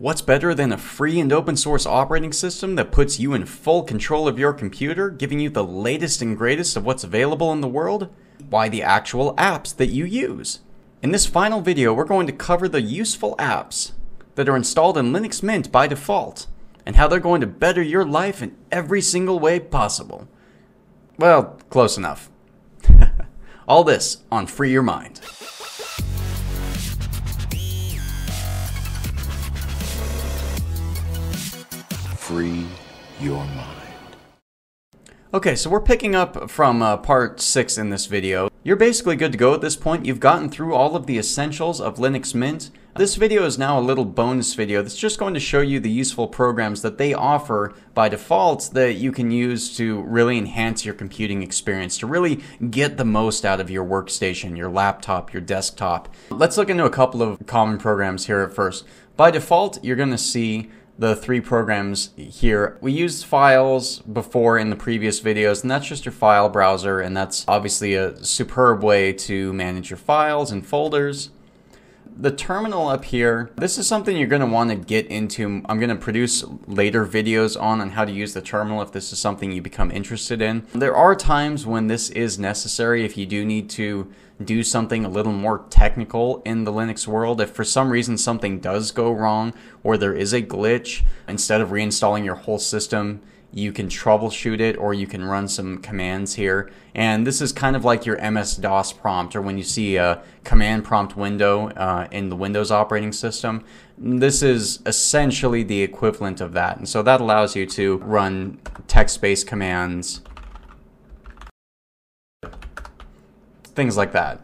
What's better than a free and open source operating system that puts you in full control of your computer, giving you the latest and greatest of what's available in the world? Why, the actual apps that you use. In this final video, we're going to cover the useful apps that are installed in Linux Mint by default, and how they're going to better your life in every single way possible. Well, close enough. All this on Free Your Mind. Free your mind. Okay, so we're picking up from uh, part 6 in this video. You're basically good to go at this point. You've gotten through all of the essentials of Linux Mint. This video is now a little bonus video that's just going to show you the useful programs that they offer by default that you can use to really enhance your computing experience, to really get the most out of your workstation, your laptop, your desktop. Let's look into a couple of common programs here at first. By default, you're going to see the three programs here. We used files before in the previous videos, and that's just your file browser, and that's obviously a superb way to manage your files and folders. The terminal up here, this is something you're going to want to get into. I'm going to produce later videos on on how to use the terminal if this is something you become interested in. There are times when this is necessary if you do need to do something a little more technical in the Linux world. If for some reason something does go wrong or there is a glitch, instead of reinstalling your whole system, you can troubleshoot it or you can run some commands here. And this is kind of like your MS-DOS prompt or when you see a command prompt window uh, in the Windows operating system. This is essentially the equivalent of that. And so that allows you to run text-based commands things like that.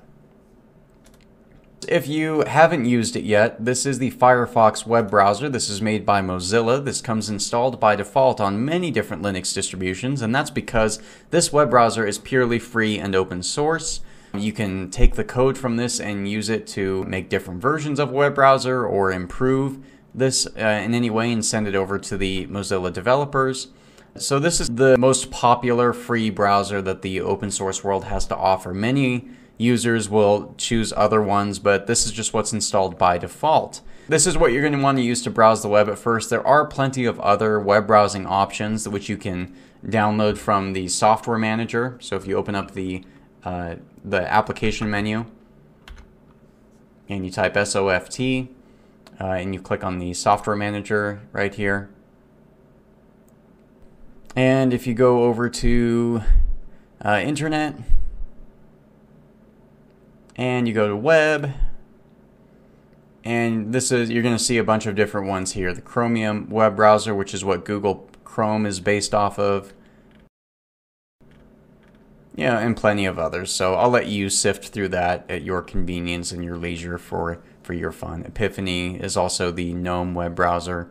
If you haven't used it yet, this is the Firefox web browser. This is made by Mozilla. This comes installed by default on many different Linux distributions, and that's because this web browser is purely free and open source. You can take the code from this and use it to make different versions of a web browser or improve this uh, in any way and send it over to the Mozilla developers. So this is the most popular free browser that the open source world has to offer. Many users will choose other ones, but this is just what's installed by default. This is what you're going to want to use to browse the web at first. There are plenty of other web browsing options which you can download from the software manager. So if you open up the uh, the application menu and you type SOFT uh, and you click on the software manager right here, and if you go over to uh, internet and you go to web, and this is you're going to see a bunch of different ones here. The Chromium web browser, which is what Google Chrome is based off of. Yeah, and plenty of others. So I'll let you sift through that at your convenience and your leisure for for your fun. Epiphany is also the GNOME web browser.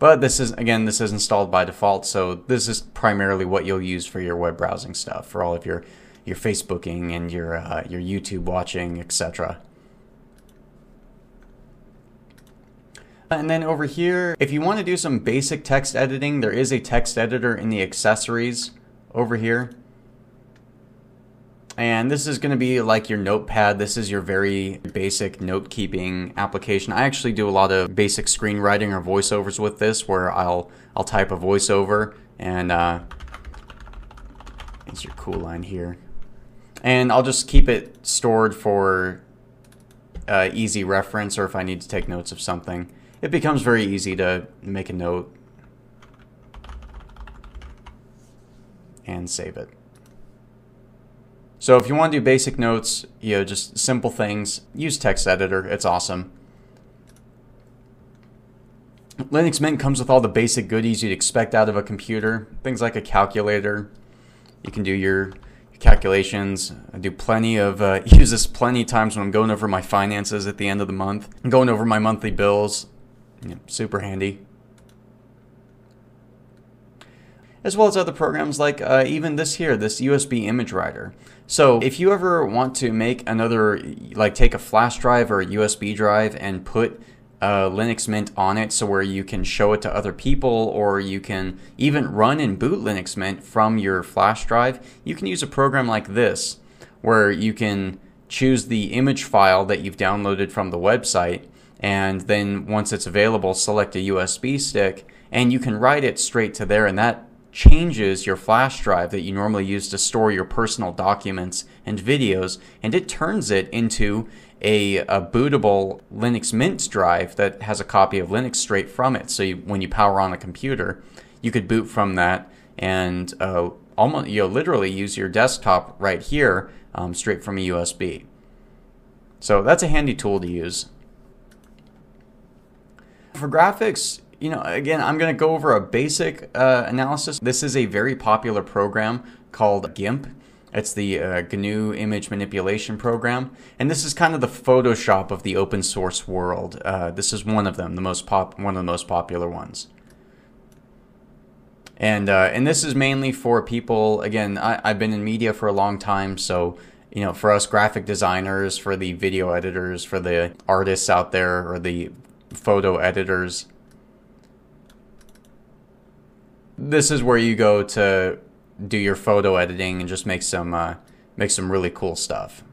But this is, again, this is installed by default, so this is primarily what you'll use for your web browsing stuff, for all of your, your Facebooking and your, uh, your YouTube watching, etc. And then over here, if you want to do some basic text editing, there is a text editor in the accessories over here. And this is going to be like your notepad. This is your very basic note keeping application. I actually do a lot of basic screenwriting or voiceovers with this where I'll I'll type a voiceover and uh, it's your cool line here. And I'll just keep it stored for uh, easy reference or if I need to take notes of something. It becomes very easy to make a note and save it. So if you want to do basic notes, you know, just simple things, use text editor. It's awesome. Linux Mint comes with all the basic goodies you'd expect out of a computer. Things like a calculator. You can do your calculations. I do plenty of uh, use this plenty of times when I'm going over my finances at the end of the month. I'm going over my monthly bills. Super handy. As well as other programs like uh, even this here, this USB image writer. So if you ever want to make another, like take a flash drive or a USB drive and put uh, Linux Mint on it so where you can show it to other people or you can even run and boot Linux Mint from your flash drive, you can use a program like this where you can choose the image file that you've downloaded from the website and then once it's available, select a USB stick, and you can write it straight to there, and that changes your flash drive that you normally use to store your personal documents and videos, and it turns it into a, a bootable Linux Mint drive that has a copy of Linux straight from it. So you, when you power on a computer, you could boot from that and uh, almost you know, literally use your desktop right here um, straight from a USB. So that's a handy tool to use. For graphics, you know, again, I'm going to go over a basic uh, analysis. This is a very popular program called GIMP. It's the uh, GNU image manipulation program, and this is kind of the Photoshop of the open source world. Uh, this is one of them, the most pop, one of the most popular ones. And uh, and this is mainly for people. Again, I, I've been in media for a long time, so you know, for us graphic designers, for the video editors, for the artists out there, or the photo editors. This is where you go to do your photo editing and just make some uh, make some really cool stuff.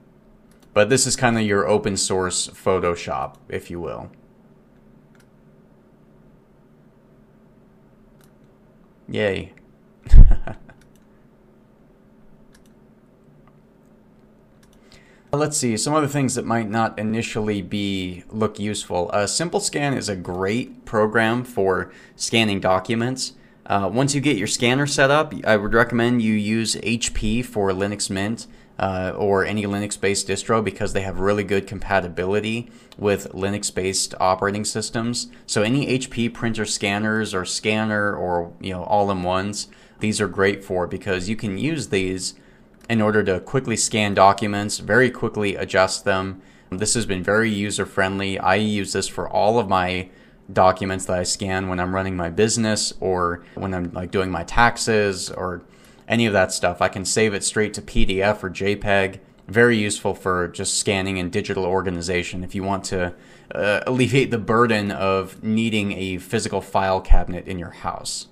But this is kind of your open source Photoshop, if you will. Yay. Let's see, some other things that might not initially be look useful. Uh, Simple Scan is a great program for scanning documents. Uh, once you get your scanner set up, I would recommend you use HP for Linux Mint uh, or any Linux-based distro because they have really good compatibility with Linux-based operating systems. So any HP printer scanners or scanner or you know all-in-ones, these are great for because you can use these in order to quickly scan documents, very quickly adjust them. This has been very user friendly. I use this for all of my documents that I scan when I'm running my business or when I'm like doing my taxes or any of that stuff. I can save it straight to PDF or JPEG. Very useful for just scanning and digital organization if you want to uh, alleviate the burden of needing a physical file cabinet in your house.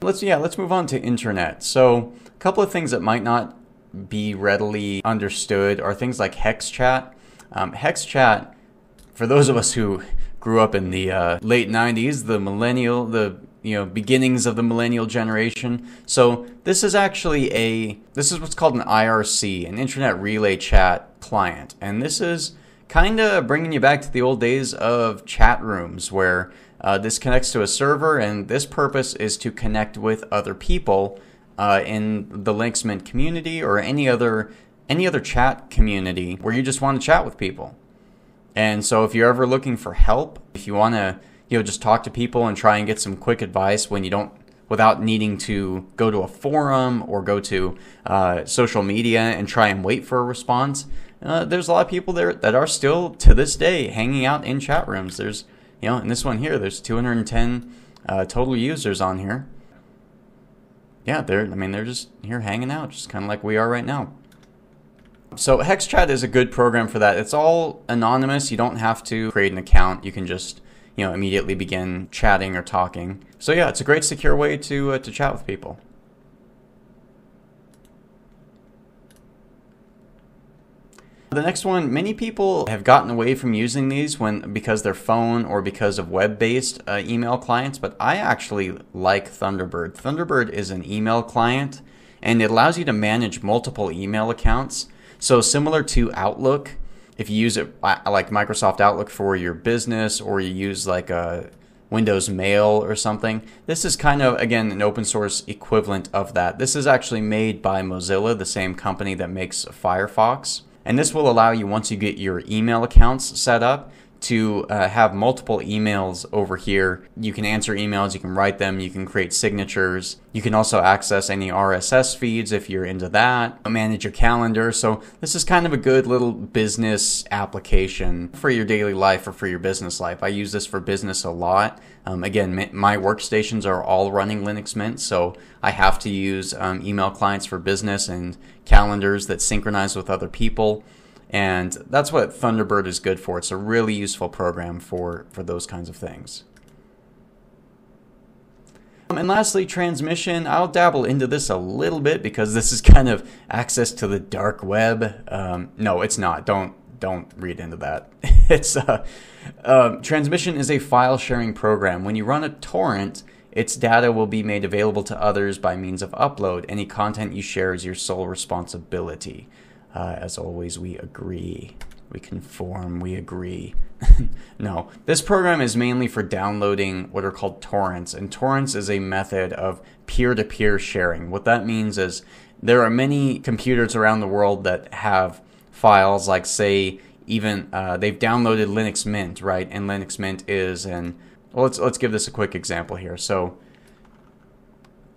Let's yeah, let's move on to internet. So, a couple of things that might not be readily understood are things like HexChat. Um, HexChat, for those of us who grew up in the uh, late 90s, the millennial, the you know beginnings of the millennial generation. So this is actually a this is what's called an IRC, an Internet Relay Chat client, and this is kind of bringing you back to the old days of chat rooms where uh, this connects to a server, and this purpose is to connect with other people uh, in the Linux Mint community or any other any other chat community where you just want to chat with people. And so, if you're ever looking for help, if you want to, you know, just talk to people and try and get some quick advice when you don't, without needing to go to a forum or go to uh, social media and try and wait for a response, uh, there's a lot of people there that are still to this day hanging out in chat rooms. There's you know, in this one here, there's 210 uh, total users on here. Yeah, they're, I mean, they're just here hanging out, just kind of like we are right now. So HexChat is a good program for that. It's all anonymous. You don't have to create an account. You can just, you know, immediately begin chatting or talking. So yeah, it's a great secure way to uh, to chat with people. The next one, many people have gotten away from using these when because they're phone or because of web-based uh, email clients, but I actually like Thunderbird. Thunderbird is an email client and it allows you to manage multiple email accounts. So similar to Outlook, if you use it like Microsoft Outlook for your business or you use like a Windows Mail or something. This is kind of, again, an open source equivalent of that. This is actually made by Mozilla, the same company that makes Firefox. And this will allow you, once you get your email accounts set up, to uh, have multiple emails over here. You can answer emails, you can write them, you can create signatures. You can also access any RSS feeds if you're into that, manage your calendar. So, this is kind of a good little business application for your daily life or for your business life. I use this for business a lot. Um, again, my workstations are all running Linux Mint, so I have to use um, email clients for business and calendars that synchronize with other people. And that's what Thunderbird is good for. It's a really useful program for, for those kinds of things. Um, and lastly, transmission. I'll dabble into this a little bit because this is kind of access to the dark web. Um, no, it's not. Don't don't read into that. it's uh, uh, transmission is a file sharing program. When you run a torrent, its data will be made available to others by means of upload. Any content you share is your sole responsibility. Uh, as always, we agree. We conform. We agree. no, this program is mainly for downloading what are called torrents, and torrents is a method of peer to peer sharing. What that means is there are many computers around the world that have files, like, say, even uh, they've downloaded Linux Mint, right? And Linux Mint is an well, let's let's give this a quick example here. So,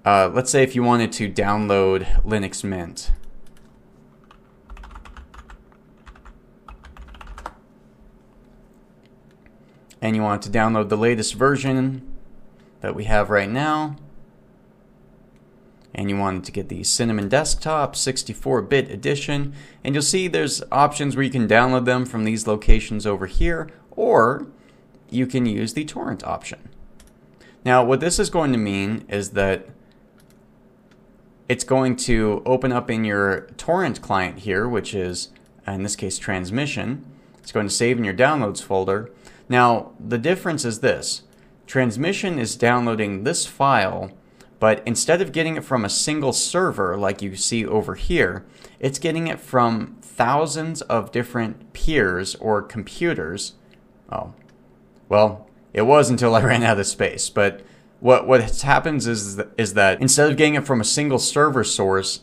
uh, let's say if you wanted to download Linux Mint, and you want to download the latest version that we have right now, and you wanted to get the Cinnamon Desktop 64-bit edition, and you'll see there's options where you can download them from these locations over here, or you can use the torrent option. Now, what this is going to mean is that it's going to open up in your torrent client here, which is, in this case, transmission. It's going to save in your downloads folder. Now, the difference is this. Transmission is downloading this file, but instead of getting it from a single server like you see over here, it's getting it from thousands of different peers or computers. Oh, well, it was until I ran out of space, but what what happens is is that instead of getting it from a single server source,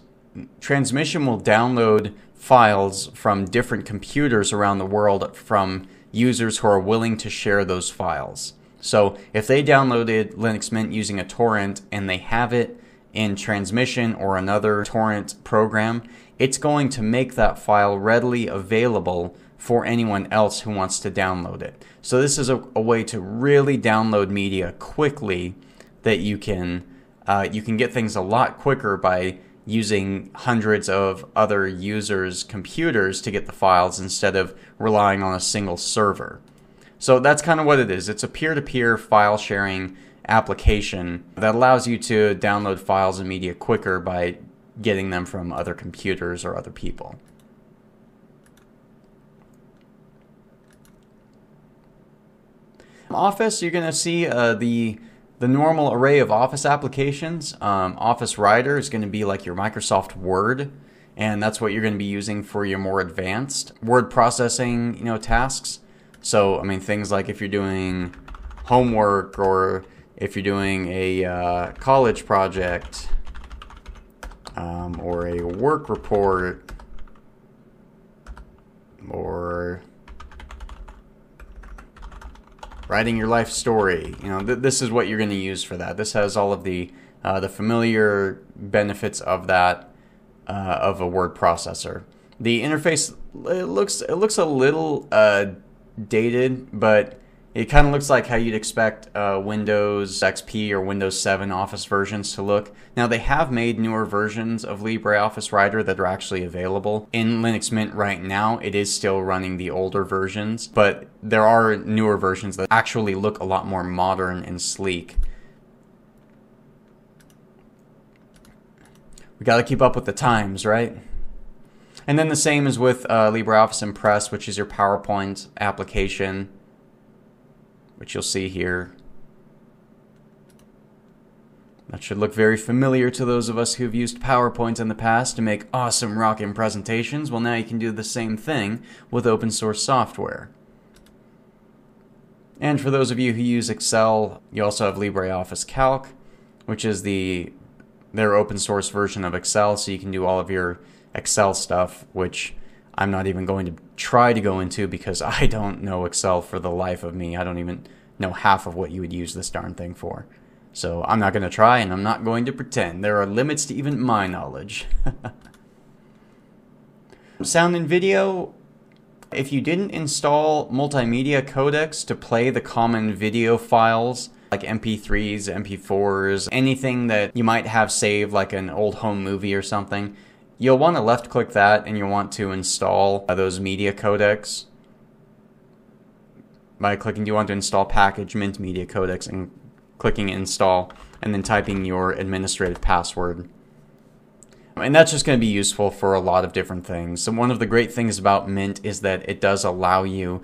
transmission will download files from different computers around the world from users who are willing to share those files. So if they downloaded Linux Mint using a torrent and they have it in transmission or another torrent program, it's going to make that file readily available for anyone else who wants to download it. So this is a, a way to really download media quickly that you can uh, you can get things a lot quicker by using hundreds of other users' computers to get the files instead of relying on a single server. So that's kind of what it is. It's a peer to peer file sharing application that allows you to download files and media quicker by getting them from other computers or other people. Office, you're going to see uh, the the normal array of Office applications. Um, Office Writer is going to be like your Microsoft Word, and that's what you're going to be using for your more advanced word processing, you know, tasks. So, I mean, things like if you're doing homework or if you're doing a uh, college project um, or a work report or writing your life story. You know, th- this is what you're going to use for that. This has all of the uh, the familiar benefits of that uh, of a word processor. The interface it looks it looks a little uh, dated, but it kind of looks like how you'd expect uh, Windows XP or Windows 7 Office versions to look. Now, they have made newer versions of LibreOffice Writer that are actually available. In Linux Mint right now, it is still running the older versions, but there are newer versions that actually look a lot more modern and sleek. We got to keep up with the times, right? And then the same is with uh, LibreOffice Impress, which is your PowerPoint application which you'll see here. That should look very familiar to those of us who've used PowerPoint in the past to make awesome rockin' presentations. Well, now you can do the same thing with open source software. And for those of you who use Excel, you also have LibreOffice Calc, which is the their open source version of Excel, so you can do all of your Excel stuff, which I'm not even going to try to go into because I don't know Excel for the life of me. I don't even know half of what you would use this darn thing for. So I'm not going to try and I'm not going to pretend. There are limits to even my knowledge. Sound and video. If you didn't install multimedia codecs to play the common video files, like MP3s, MP4s, anything that you might have saved, like an old home movie or something, You'll want to left click that and you'll want to install uh, those media codecs. By clicking, you want to install package mint media codecs and clicking install and then typing your administrative password. And that's just going to be useful for a lot of different things. So one of the great things about Mint is that it does allow you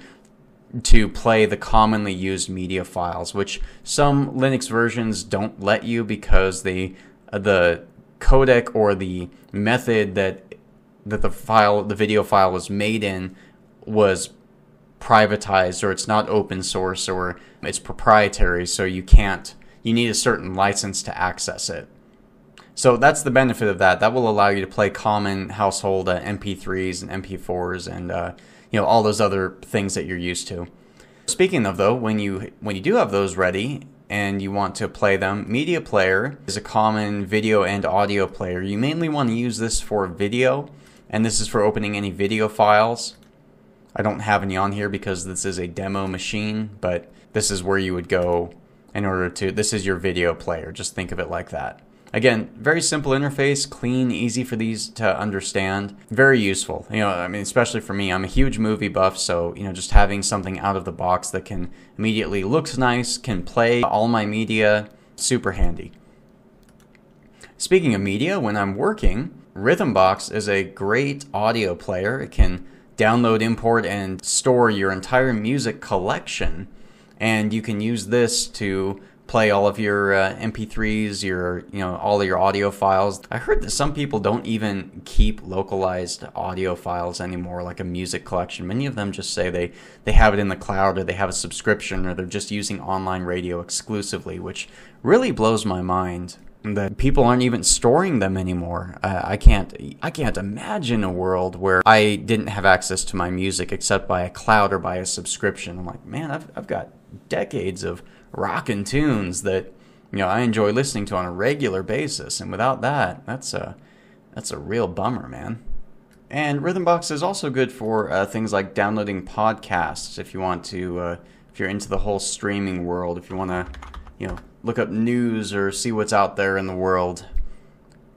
to play the commonly used media files, which some Linux versions don't let you because the the codec or the method that that the file the video file was made in was privatized or it's not open source or it's proprietary so you can't you need a certain license to access it. So that's the benefit of that. That will allow you to play common household uh, mp3s and mp4s and uh, you know all those other things that you're used to. Speaking of though when you when you do have those ready and you want to play them media player is a common video and audio player you mainly want to use this for video and this is for opening any video files I don't have any on here because this is a demo machine, but this is where you would go in order to, this is your video player. Just think of it like that. Again, very simple interface, clean, easy for these to understand, very useful. You know, I mean, especially for me, I'm a huge movie buff, so, you know, just having something out of the box that can immediately looks nice, can play all my media, super handy. Speaking of media, when I'm working, Rhythmbox is a great audio player. It can download, import, and store your entire music collection. And you can use this to play all of your uh, MP3s, your you know all of your audio files. I heard that some people don't even keep localized audio files anymore, like a music collection. Many of them just say they they have it in the cloud, or they have a subscription, or they're just using online radio exclusively, which really blows my mind that people aren't even storing them anymore. Uh, I can't I can't imagine a world where I didn't have access to my music except by a cloud or by a subscription. I'm like, man, I've I've got decades of rockin' tunes that you know I enjoy listening to on a regular basis, and without that, that's a that's a real bummer, man. And Rhythmbox is also good for uh, things like downloading podcasts if you want to, uh, if you're into the whole streaming world, if you want to, you know, look up news or see what's out there in the world.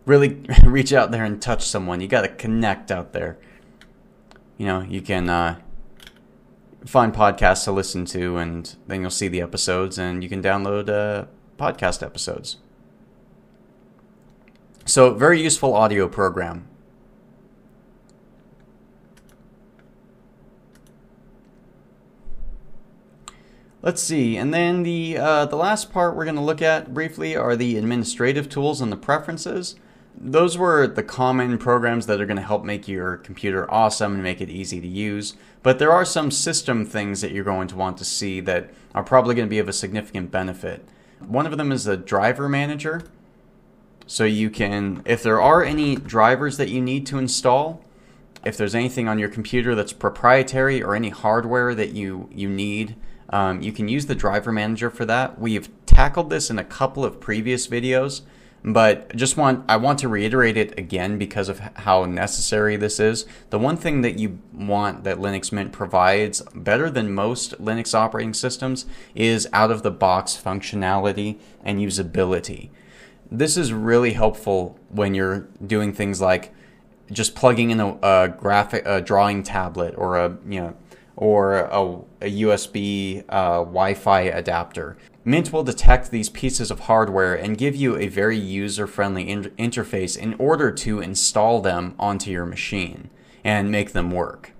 Really reach out there and touch someone. You got to connect out there. You know, you can uh, find podcasts to listen to, and then you'll see the episodes, and you can download uh, podcast episodes. So, very useful audio program. Let's see, and then the uh, the last part we're going to look at briefly are the administrative tools and the preferences. Those were the common programs that are going to help make your computer awesome and make it easy to use. But there are some system things that you're going to want to see that are probably going to be of a significant benefit. One of them is the driver manager. So you can, if there are any drivers that you need to install, if there's anything on your computer that's proprietary or any hardware that you, you need, um, you can use the driver manager for that. We've tackled this in a couple of previous videos, but just want I want to reiterate it again because of how necessary this is. The one thing that you want that Linux Mint provides better than most Linux operating systems is out of the box functionality and usability. This is really helpful when you're doing things like just plugging in a, a graphic a drawing tablet or a you know or a, a USB uh, Wi Fi adapter. Mint will detect these pieces of hardware and give you a very user friendly in- interface in order to install them onto your machine and make them work.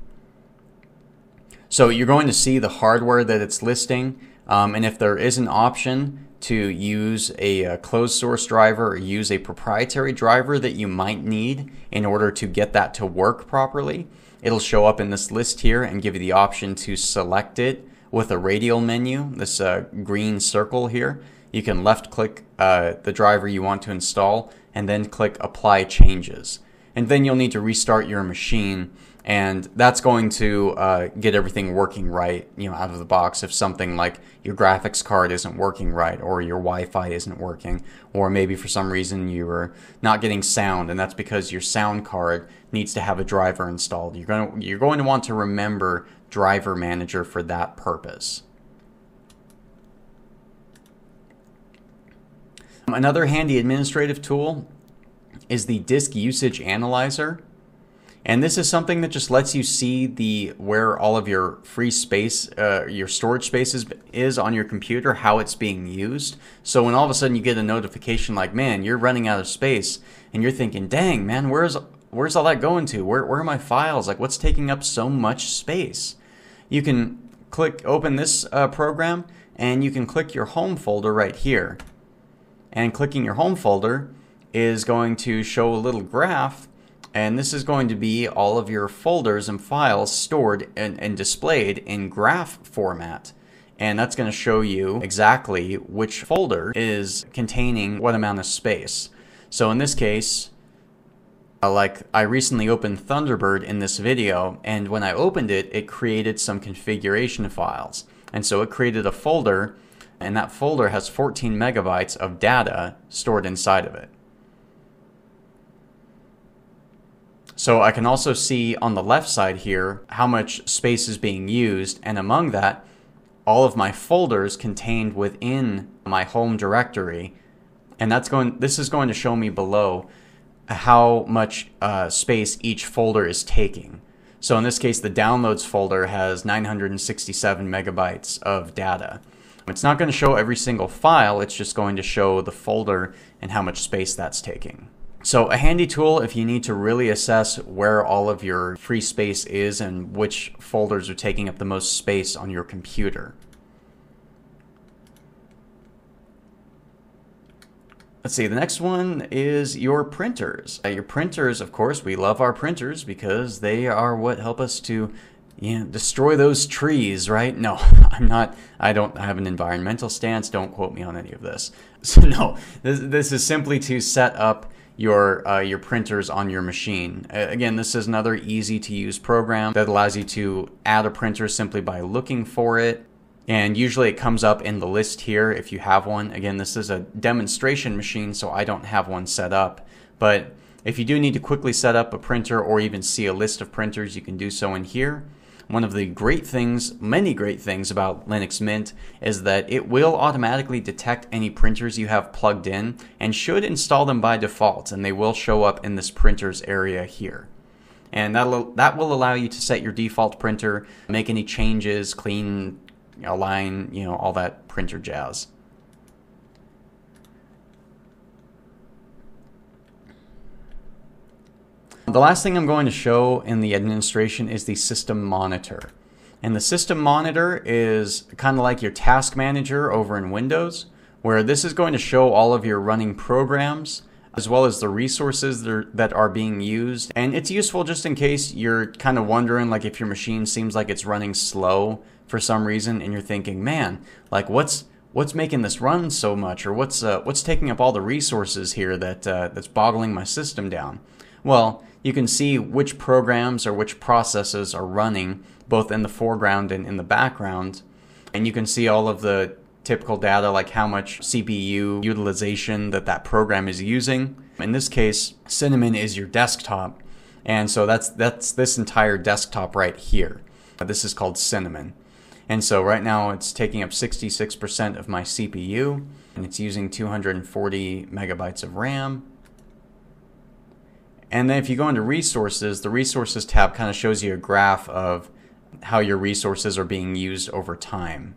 So you're going to see the hardware that it's listing, um, and if there is an option to use a, a, closed source driver or use a proprietary driver that you might need in order to get that to work properly, It'll show up in this list here and give you the option to select it with a radial menu, this uh, green circle here. You can left click uh, the driver you want to install and then click apply changes. And then you'll need to restart your machine and that's going to uh, get everything working right, you know, out of the box. If something like your graphics card isn't working right, or your Wi-Fi isn't working, or maybe for some reason you're not getting sound, and that's because your sound card needs to have a driver installed. You're going to, you're going to want to remember Driver Manager for that purpose. Another handy administrative tool is the Disk Usage Analyzer. And this is something that just lets you see the where all of your free space, uh, your storage space is, is on your computer, how it's being used. So when all of a sudden you get a notification like, man, you're running out of space, and you're thinking, dang, man, where's where's all that going to? Where where are my files? Like, what's taking up so much space? You can click open this uh, program, and you can click your home folder right here. And clicking your home folder is going to show a little graph and this is going to be all of your folders and files stored and, and displayed in graph format. And that's going to show you exactly which folder is containing what amount of space. So in this case, Uh, like I recently opened Thunderbird in this video, and when I opened it, it created some configuration files. And so it created a folder, and that folder has 14 megabytes of data stored inside of it. So I can also see on the left side here how much space is being used, and among that, all of my folders contained within my home directory. And that's going. This is going to show me below how much uh, space each folder is taking. So in this case, the downloads folder has 967 megabytes of data. It's not going to show every single file, it's just going to show the folder and how much space that's taking. So a handy tool if you need to really assess where all of your free space is and which folders are taking up the most space on your computer. Let's see, the next one is your printers. Uh, your printers, of course, we love our printers because they are what help us to you know, destroy those trees, right? No, I'm not, I don't have an environmental stance. Don't quote me on any of this. So, no, this, this is simply to set up your uh, your printers on your machine. Again, this is another easy to use program that allows you to add a printer simply by looking for it. And usually it comes up in the list here if you have one. Again, this is a demonstration machine, so I don't have one set up. But if you do need to quickly set up a printer or even see a list of printers, you can do so in here. One of the great things, many great things about Linux Mint is that it will automatically detect any printers you have plugged in and should install them by default, and they will show up in this printers area here. And that'll, that will allow you to set your default printer, make any changes, clean, align, you know, all that printer jazz. The last thing I'm going to show in the administration is the system monitor. And the system monitor is kind of like your task manager over in Windows, where this is going to show all of your running programs as well as the resources that are being used. And it's useful just in case you're kind of wondering like if your machine seems like it's running slow for some reason and you're thinking, "Man, like what's what's making this run so much or what's uh, what's taking up all the resources here that uh, that's boggling my system down?" Well, you can see which programs or which processes are running both in the foreground and in the background. And you can see all of the typical data like how much CPU utilization that that program is using. In this case, Cinnamon is your desktop. And so that's that's this entire desktop right here. This is called Cinnamon. And so right now it's taking up 66% of my CPU and it's using 240 megabytes of RAM and then if you go into resources, the resources tab kind of shows you a graph of how your resources are being used over time.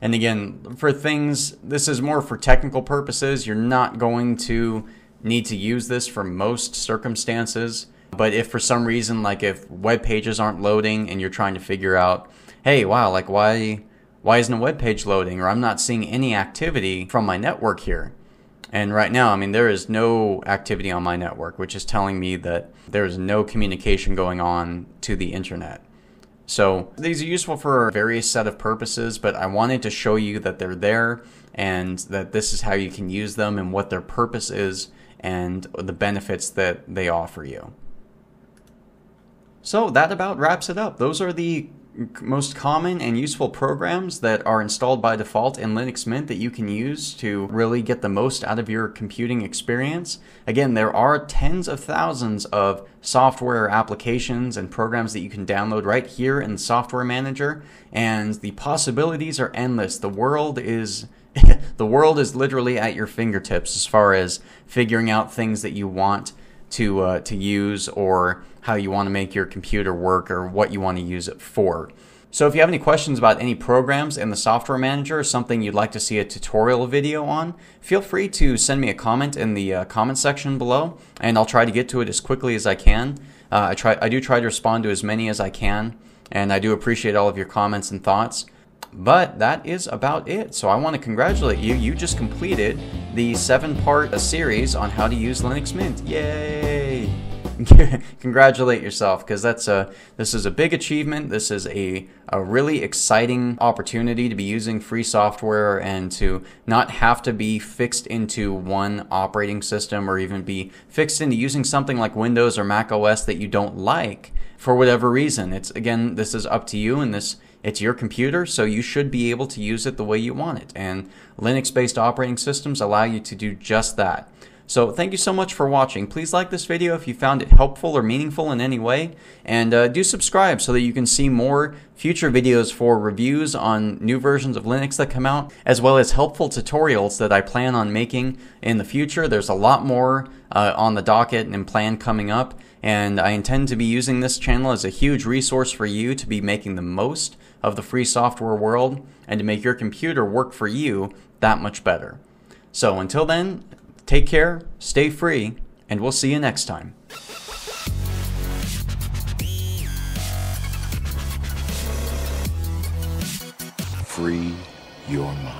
And again, for things, this is more for technical purposes. You're not going to need to use this for most circumstances. But if for some reason, like if web pages aren't loading and you're trying to figure out, hey, wow, like why why isn't a web page loading or I'm not seeing any activity from my network here? And right now, I mean, there is no activity on my network, which is telling me that there is no communication going on to the internet. So these are useful for a various set of purposes, but I wanted to show you that they're there and that this is how you can use them and what their purpose is and the benefits that they offer you. So that about wraps it up. Those are the most common and useful programs that are installed by default in Linux Mint that you can use to really get the most out of your computing experience. Again, there are tens of thousands of software applications and programs that you can download right here in the software manager and the possibilities are endless. The world is the world is literally at your fingertips as far as figuring out things that you want to uh, to use or how you want to make your computer work or what you want to use it for. So if you have any questions about any programs in the software manager or something you'd like to see a tutorial video on, feel free to send me a comment in the uh, comment section below and I'll try to get to it as quickly as I can. Uh, I try I do try to respond to as many as I can and I do appreciate all of your comments and thoughts. But that is about it. So I want to congratulate you. You just completed the seven part series on how to use Linux Mint. Yay! congratulate yourself because that's a this is a big achievement. This is a a really exciting opportunity to be using free software and to not have to be fixed into one operating system or even be fixed into using something like Windows or Mac OS that you don't like for whatever reason. It's again this is up to you and this it's your computer, so you should be able to use it the way you want it. And Linux based operating systems allow you to do just that. So thank you so much for watching. Please like this video if you found it helpful or meaningful in any way. And uh, do subscribe so that you can see more future videos for reviews on new versions of Linux that come out, as well as helpful tutorials that I plan on making in the future. There's a lot more uh, on the docket and plan coming up. And I intend to be using this channel as a huge resource for you to be making the most of the free software world and to make your computer work for you that much better. So until then, Take care, stay free, and we'll see you next time. Free your mind.